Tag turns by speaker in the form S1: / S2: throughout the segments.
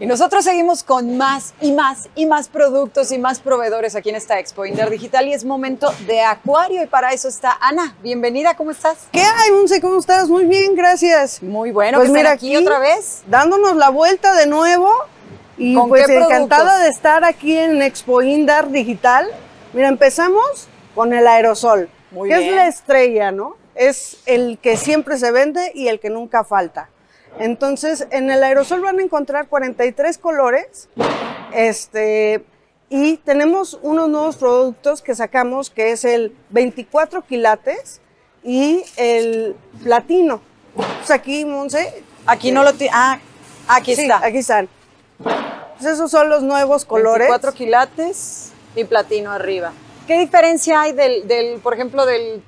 S1: Y nosotros seguimos con más y más y más productos y más proveedores aquí en esta Expo Digital y es momento de acuario y para eso está Ana. Bienvenida, ¿cómo estás?
S2: ¿Qué hay, Monse? ¿Cómo estás? Muy bien, gracias.
S1: Muy bueno, pues mira aquí, otra vez.
S2: Dándonos la vuelta de nuevo y pues encantada de estar aquí en Expo Indar Digital. Mira, empezamos con el aerosol, Muy que es la estrella, ¿no? Es el que siempre se vende y el que nunca falta. Entonces, en el aerosol van a encontrar 43 colores. Este, y tenemos unos nuevos productos que sacamos, que es el 24 quilates y el platino. Pues aquí, Monse.
S1: Aquí no lo tiene. Ah, aquí está.
S2: Aquí están. Pues esos son los nuevos colores.
S1: 24 quilates y platino arriba. ¿Qué diferencia hay del, del por ejemplo, del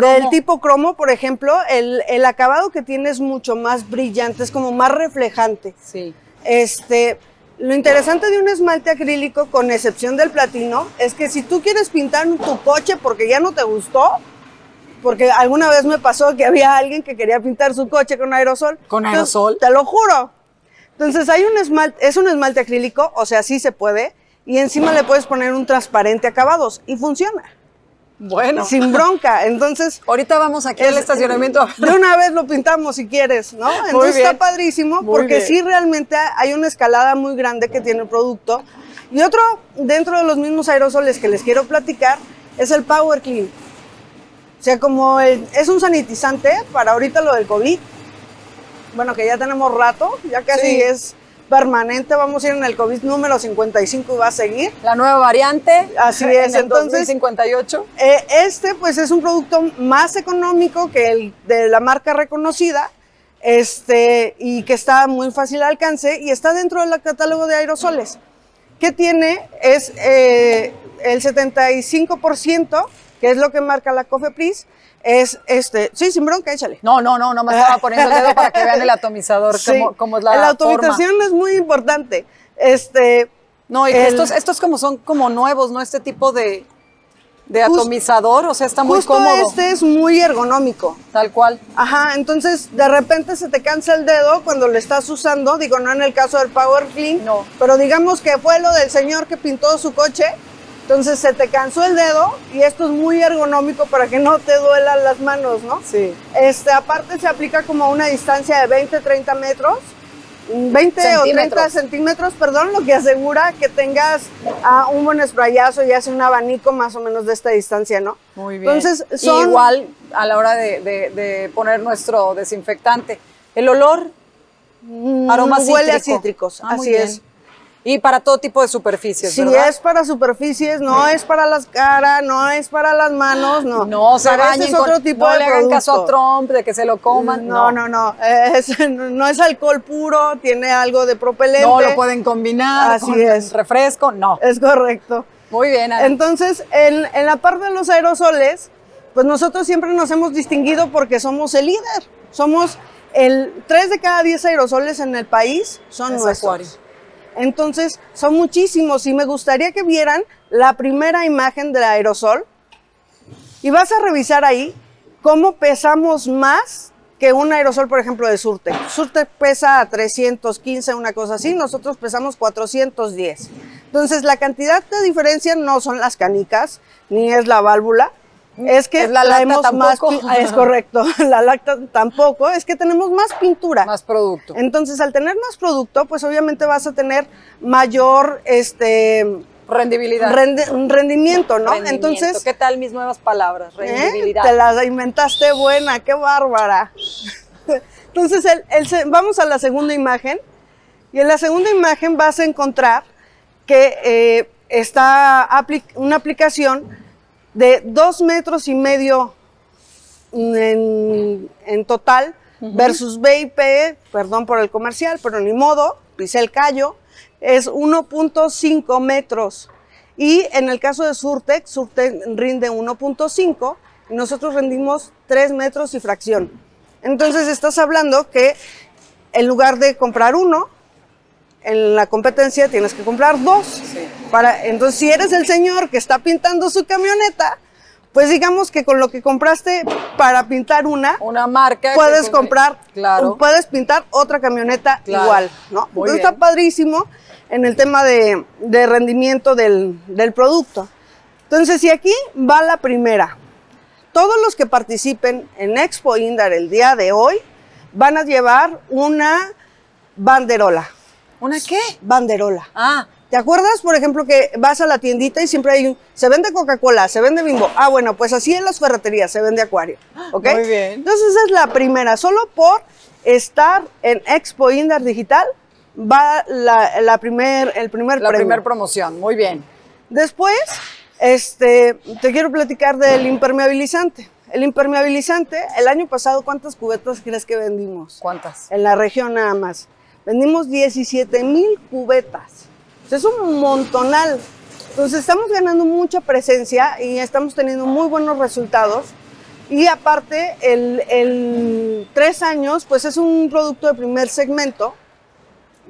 S2: del tipo cromo, por ejemplo, el, el, acabado que tiene es mucho más brillante, es como más reflejante.
S1: Sí.
S2: Este, lo interesante de un esmalte acrílico, con excepción del platino, es que si tú quieres pintar tu coche porque ya no te gustó, porque alguna vez me pasó que había alguien que quería pintar su coche con aerosol.
S1: ¿Con aerosol?
S2: te lo juro. Entonces hay un esmalte, es un esmalte acrílico, o sea, sí se puede, y encima le puedes poner un transparente acabados y funciona.
S1: Bueno.
S2: Sin bronca. Entonces.
S1: Ahorita vamos aquí al estacionamiento.
S2: De una vez lo pintamos si quieres, ¿no? Entonces está padrísimo porque sí realmente hay una escalada muy grande que tiene el producto. Y otro dentro de los mismos aerosoles que les quiero platicar es el Power Clean. O sea, como es un sanitizante para ahorita lo del COVID. Bueno, que ya tenemos rato, ya casi es permanente. Vamos a ir en el COVID número 55 y va a seguir.
S1: La nueva variante.
S2: Así es.
S1: entonces, 2058.
S2: Eh, este, pues, es un producto más económico que el de la marca reconocida. Este, y que está muy fácil al alcance y está dentro del catálogo de aerosoles. ¿Qué tiene? Es eh, el 75%, que es lo que marca la COFEPRIS, es este, sí, sin bronca, échale.
S1: No, no, no, no me estaba poniendo el dedo para que vean el atomizador, cómo, es la
S2: La atomización es muy importante. Este,
S1: no, y estos, estos como son como nuevos, ¿no? Este tipo de, de atomizador, o sea, está muy
S2: justo
S1: cómodo.
S2: este es muy ergonómico.
S1: Tal cual.
S2: Ajá, entonces de repente se te cansa el dedo cuando lo estás usando, digo, no en el caso del Power Clean,
S1: no.
S2: pero digamos que fue lo del señor que pintó su coche, entonces se te cansó el dedo y esto es muy ergonómico para que no te duelan las manos, ¿no?
S1: Sí.
S2: Este, aparte se aplica como a una distancia de 20, 30 metros. 20 o 30 centímetros, perdón, lo que asegura que tengas ah, un buen sprayazo y hace un abanico más o menos de esta distancia, ¿no?
S1: Muy bien. Entonces, igual a la hora de, poner nuestro desinfectante. El olor,
S2: mm, aromas Huele a cítricos, ah, así es.
S1: Y para todo tipo de superficies,
S2: sí, es para superficies, no es para las caras, no es para las manos, no.
S1: No se
S2: bañen
S1: este
S2: es otro tipo
S1: no
S2: le
S1: hagan caso a Trump de que se lo coman.
S2: No, no, no. no es alcohol puro, tiene algo de propelente.
S1: No lo pueden combinar
S2: Así es.
S1: refresco, no.
S2: Es correcto.
S1: Muy bien.
S2: Entonces, en, en la parte de los aerosoles, pues nosotros siempre nos hemos distinguido porque somos el líder. Somos el 3 de cada 10 aerosoles en el país son nuestros. Entonces, son muchísimos y me gustaría que vieran la primera imagen del aerosol y vas a revisar ahí cómo pesamos más que un aerosol, por ejemplo, de Surte. Surte pesa 315, una cosa así, nosotros pesamos 410. Entonces, la cantidad de diferencia no son las canicas, ni es la válvula, es que
S1: la lacta
S2: más es correcto, la lacta tampoco, es que tenemos más pintura.
S1: Más producto.
S2: Entonces, al tener más producto, pues obviamente vas a tener mayor este
S1: rendibilidad.
S2: rendimiento, ¿no? Entonces,
S1: ¿qué tal mis nuevas palabras? ¿Eh? Rendibilidad.
S2: Te las inventaste buena, qué bárbara. Entonces, el, vamos a la segunda imagen. Y en la segunda imagen vas a encontrar que eh, está una aplicación de dos metros y medio en, total versus BIP, perdón por el comercial, pero ni modo, pisé el callo, es 1.5 metros. Y en el caso de Surtec, Surtec rinde 1.5 y nosotros rendimos 3 metros y fracción. Entonces estás hablando que en lugar de comprar uno, en la competencia tienes que comprar dos. Para, entonces, si eres el señor que está pintando su camioneta, pues digamos que con lo que compraste para pintar una,
S1: Una marca.
S2: puedes comprar,
S1: Claro.
S2: puedes pintar otra camioneta
S1: Claro.
S2: igual, ¿no? Entonces está padrísimo en el tema de, de rendimiento del, del producto. Entonces, y aquí va la primera. Todos los que participen en Expo Indar el día de hoy van a llevar una banderola.
S1: ¿Una qué?
S2: Banderola.
S1: Ah,
S2: ¿Te acuerdas, por ejemplo, que vas a la tiendita y siempre hay un, se vende Coca-Cola, se vende Bimbo? Ah, bueno, pues así en las ferreterías se vende Acuario, ¿ok?
S1: Muy bien.
S2: Entonces esa es la primera, solo por estar en Expo Indar Digital va la, la primer, el primer
S1: la primera promoción. Muy bien.
S2: Después, este, te quiero platicar del impermeabilizante. El impermeabilizante, el año pasado, ¿cuántas cubetas crees que vendimos?
S1: ¿Cuántas?
S2: En la región nada más. Vendimos 17 mil cubetas. Es un montonal. Entonces estamos ganando mucha presencia y estamos teniendo muy buenos resultados. Y aparte, el, el tres años, pues es un producto de primer segmento.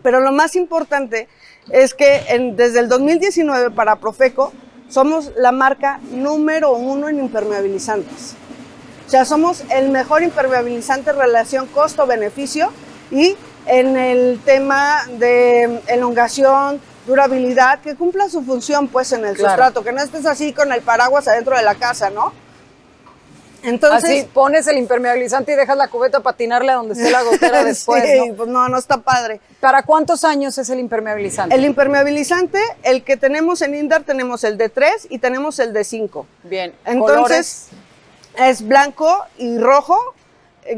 S2: Pero lo más importante es que en- desde el 2019 para Profeco somos la marca número uno en impermeabilizantes. O sea, somos el mejor impermeabilizante en relación costo-beneficio y en el tema de elongación, durabilidad, que cumpla su función pues en el
S1: Claro.
S2: sustrato, que no estés así con el paraguas adentro de la casa, ¿no? Entonces,
S1: Así pones el impermeabilizante y dejas la cubeta patinarle a donde esté la gotera después.
S2: sí,
S1: ¿no?
S2: pues no, no está padre.
S1: ¿Para cuántos años es el impermeabilizante?
S2: El impermeabilizante, el que tenemos en Indar, tenemos el de 3 y tenemos el de 5.
S1: Bien.
S2: Entonces, es blanco y rojo,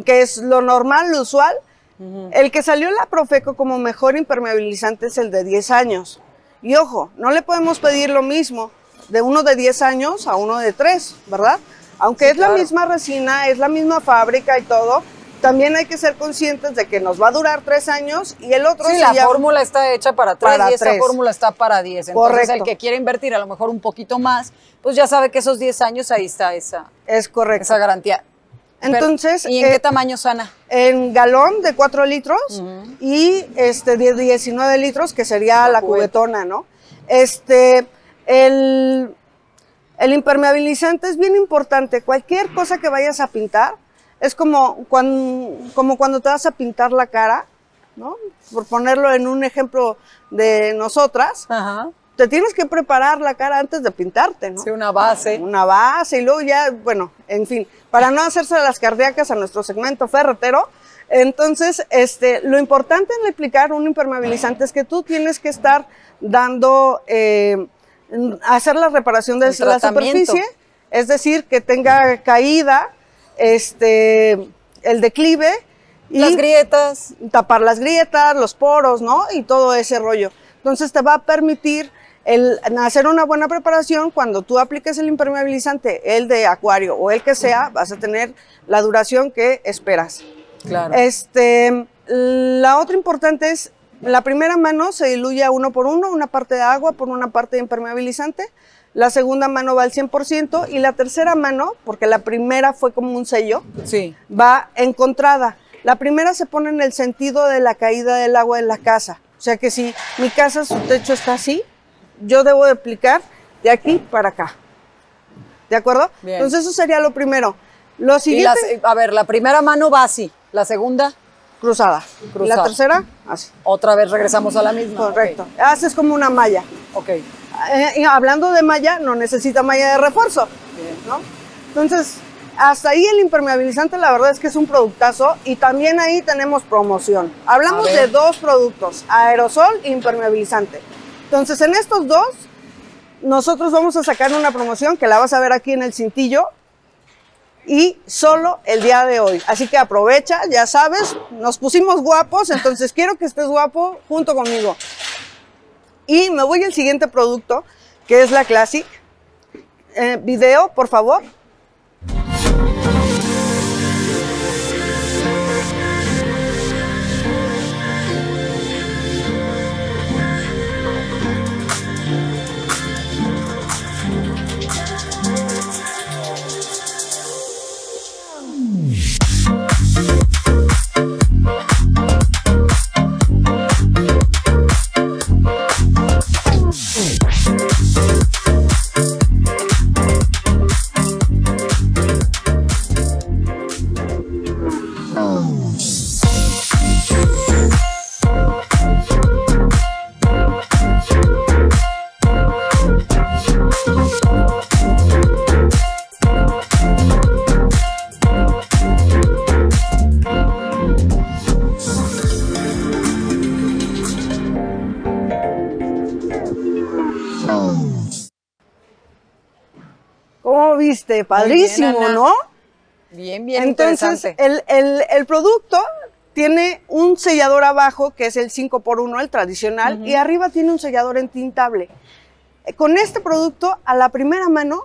S2: que es lo normal, lo usual. El que salió en la Profeco como mejor impermeabilizante es el de 10 años. Y ojo, no le podemos pedir lo mismo de uno de 10 años a uno de 3, ¿verdad? Aunque
S1: Sí,
S2: es la misma resina, es la misma fábrica y todo, también hay que ser conscientes de que nos va a durar 3 años y el otro
S1: Sí, la fórmula está hecha para 3
S2: Para
S1: y esta
S2: tres.
S1: fórmula está para 10. Entonces,
S2: Correcto.
S1: el que quiere invertir a lo mejor un poquito más, pues ya sabe que esos 10 años ahí está esa,
S2: es correcto.
S1: esa garantía. Pero,
S2: Entonces,
S1: ¿Y en
S2: eh,
S1: qué tamaño sana?
S2: en galón de 4 litros y este de 19 litros, que sería la,
S1: cubeta.
S2: cubetona, ¿no? Este, el, el impermeabilizante es bien importante. Cualquier cosa que vayas a pintar es como cuando, como cuando te vas a pintar la cara, ¿no? Por ponerlo en un ejemplo de nosotras,
S1: Ajá.
S2: Te tienes que preparar la cara antes de pintarte, ¿no?
S1: Sí, una base.
S2: una base y luego ya, bueno, en fin, para no hacerse las cardíacas a nuestro segmento ferretero. Entonces, este, lo importante en aplicar un impermeabilizante es que tú tienes que estar dando, eh, hacer la reparación de la superficie, es decir, que tenga caída, este, el declive y
S1: Las grietas.
S2: tapar las grietas, los poros, ¿no? Y todo ese rollo. Entonces te va a permitir el hacer una buena preparación cuando tú apliques el impermeabilizante, el de acuario o el que sea, vas a tener la duración que esperas.
S1: Claro.
S2: Este, la otra importante es, la primera mano se diluye uno por uno, una parte de agua por una parte de impermeabilizante. La segunda mano va al 100% y la tercera mano, porque la primera fue como un sello,
S1: sí.
S2: va encontrada. La primera se pone en el sentido de la caída del agua en la casa. O sea que si mi casa, su techo está así, yo debo de aplicar de aquí para acá. ¿De acuerdo?
S1: Bien.
S2: Entonces eso sería lo primero. Lo
S1: Y
S2: siguiente,
S1: a ver, la primera mano va así. La segunda,
S2: cruzada. Y
S1: Cruzada.
S2: la tercera, así.
S1: otra vez regresamos a la misma.
S2: Correcto. Haces como una malla.
S1: Ok.
S2: Eh, y hablando de malla, no necesita malla de refuerzo.
S1: Bien.
S2: ¿no? Entonces, hasta ahí el impermeabilizante, la verdad es que es un productazo y también ahí tenemos promoción. Hablamos de dos productos, aerosol e impermeabilizante. Entonces, en estos dos, nosotros vamos a sacar una promoción que la vas a ver aquí en el cintillo y solo el día de hoy. Así que aprovecha, ya sabes, nos pusimos guapos, entonces quiero que estés guapo junto conmigo. Y me voy al siguiente producto, que es la Classic. Eh, video, por favor. Viste, padrísimo,
S1: Ana.
S2: ¿no?
S1: Bien, bien
S2: Entonces, el, el- el producto tiene un sellador abajo, que es el 5x1, el tradicional, y arriba tiene un sellador entintable. Eh, Con este producto, a la primera mano,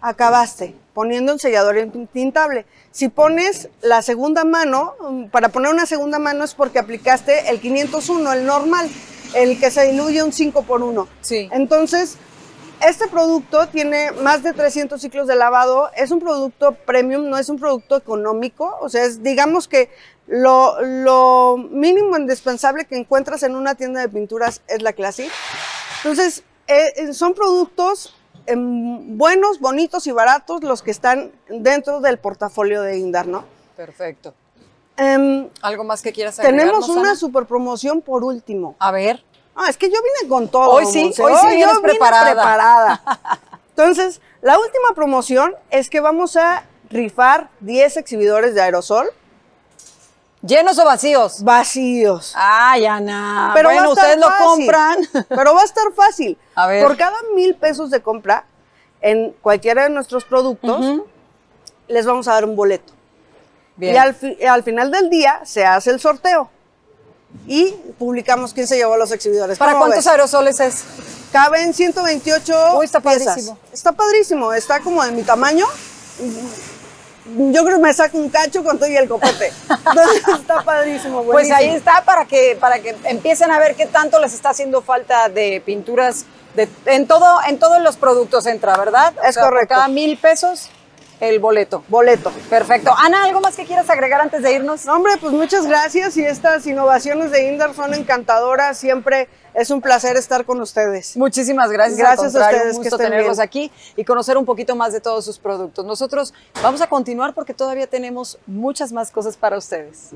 S2: acabaste poniendo un sellador entintable. Si pones la segunda mano, mm, para poner una segunda mano es porque aplicaste el 501, el normal, el que se diluye un 5x1.
S1: Sí.
S2: Entonces, este producto tiene más de 300 ciclos de lavado, es un producto premium, no es un producto económico, o sea, es, digamos que lo, lo mínimo indispensable que encuentras en una tienda de pinturas es la Classic. Entonces, eh, son productos em, buenos, bonitos y baratos los que están dentro del portafolio de Indar, ¿no?
S1: Perfecto.
S2: Em,
S1: ¿Algo más que quieras
S2: tenemos
S1: agregarnos,
S2: una
S1: Ana?
S2: super promoción por último.
S1: A ver.
S2: Ah, es que yo vine con todo.
S1: Hoy sí,
S2: Monse.
S1: hoy sí
S2: yo
S1: vienes preparada.
S2: preparada. Entonces, la última promoción es que vamos a rifar 10 exhibidores de aerosol
S1: ¿Llenos o vacíos?
S2: vacíos.
S1: Ay, Ana.
S2: Pero
S1: bueno, ustedes lo
S2: fácil.
S1: compran.
S2: Pero va a estar fácil.
S1: A ver.
S2: Por cada mil pesos de compra en cualquiera de nuestros productos, les vamos a dar un boleto.
S1: Bien.
S2: Y al, fi- al final del día se hace el sorteo. Y publicamos quién se llevó los exhibidores.
S1: ¿Para
S2: ¿Cómo
S1: cuántos
S2: ves?
S1: aerosoles es?
S2: Caben 128
S1: Uy, está
S2: piezas.
S1: padrísimo.
S2: Está padrísimo, está como de mi tamaño. Yo creo que me saco un cacho con todo y el copete. Entonces, está padrísimo,
S1: Pues ahí
S2: buenísimo.
S1: está para que para que empiecen a ver qué tanto les está haciendo falta de pinturas de, en todo en todos los productos entra, ¿verdad?
S2: Es correcto.
S1: cada mil pesos el boleto.
S2: Boleto.
S1: Perfecto. Ana, ¿algo más que quieras agregar antes de irnos?
S2: No, hombre, pues muchas gracias y estas innovaciones de Indar son encantadoras. Siempre es un placer estar con ustedes.
S1: Muchísimas gracias.
S2: Gracias a ustedes,
S1: un
S2: que
S1: gusto
S2: estén
S1: tenerlos
S2: bien.
S1: aquí y conocer un poquito más de todos sus productos. Nosotros vamos a continuar porque todavía tenemos muchas más cosas para ustedes.